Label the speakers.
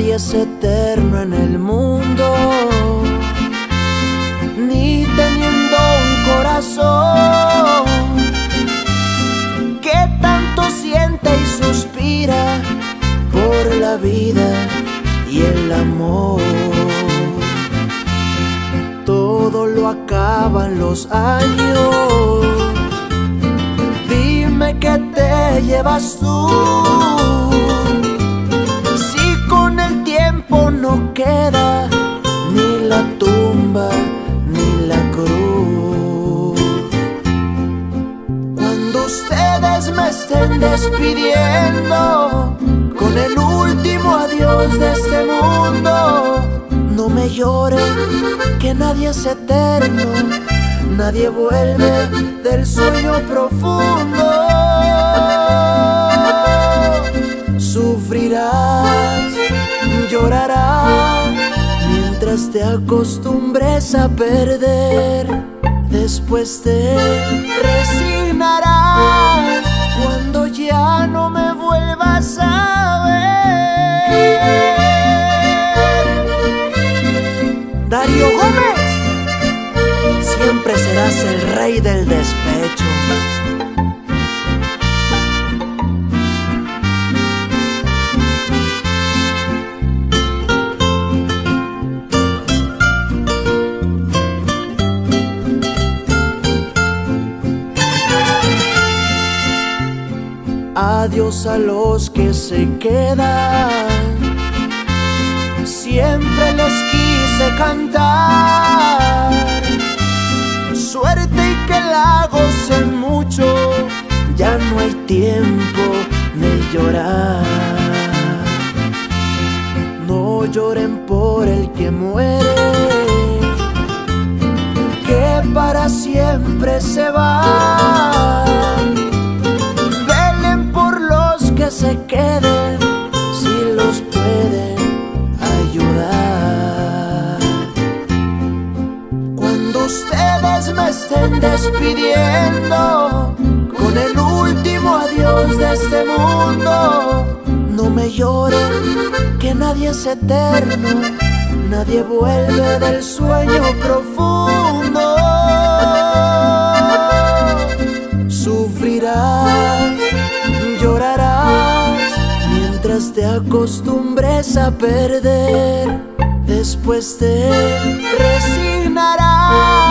Speaker 1: es eterno en el mundo, ni teniendo un corazón que tanto siente y suspira por la vida y el amor. Todo lo acaban los años. Dime que te llevas tú. Queda ni la tumba ni la cruz. Cuando ustedes me estén despidiendo con el último adiós de este mundo, no me lloren, que nadie es eterno, nadie vuelve del sueño profundo. Te acostumbres a perder. Después te resignarás cuando ya no me vuelvas a ver. Darío Gómez, siempre serás el rey del despecho. Adiós a los que se quedan. Siempre les quise cantar. Suerte y que la gocen mucho. Ya no hay tiempo de llorar. No lloren por el que muere. Que para siempre se va ustedes me estén despidiendo con el último adiós de este mundo, no me lloren, que nadie es eterno, nadie vuelve del sueño profundo. Sufrirás, llorarás, mientras te acostumbres a perder. Después te resignarás Oh.